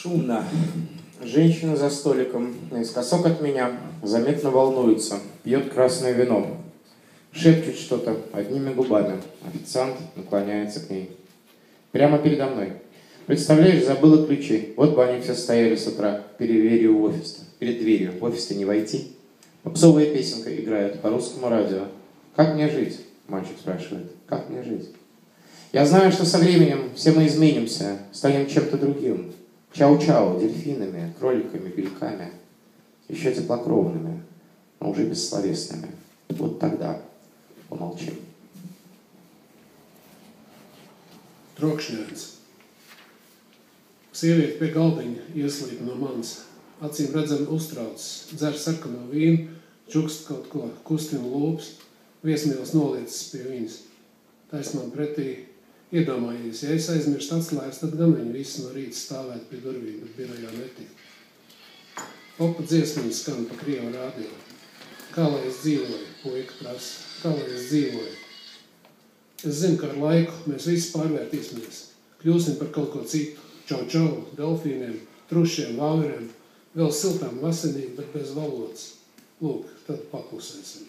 Шумно. Женщина за столиком, наискосок от меня, заметно волнуется, пьет красное вино. Шепчет что-то одними губами. Официант наклоняется к ней. Прямо передо мной. Представляешь, забыла ключи. Вот бы они все стояли с утра перед дверью в офис. Перед дверью. В офис-то не войти. Попсовая песенка играет по русскому радио. Как мне жить? Мальчик спрашивает. Как мне жить? Я знаю, что со временем все мы изменимся, станем чем-то другим. Чау-чау, дельфинами, кроликами, бельками, еще теплокровными, но уже бессловесными. Вот тогда помолчим. Trokšņains. Sieviete pie galdiņa ieslīd no manis. Acīm redzami uztraucas, dzer sarkano vīnu, čukst kaut ko, kustina lūpas, viesmīlis noliecas pie viņas. Taisnām pretī iedomājies, ja es aizmirstu atslēgas, tad gan viņi visi no rīta stāvētu pie durvīm, bet birojā netika. Popa dziesmiņa skan pa krievu rādio. Kā lai es dzīvoju, puika prasa, kā lai es dzīvoju. Es zinu, ka ar laiku mēs visi pārvērtīsimies. Kļūsim par kaut ko citu. Čau, čau, delfīniem, trušiem, vāveriem, vēl siltām vasenīm, bet bez valodas. Lūk, tad paklusēsim.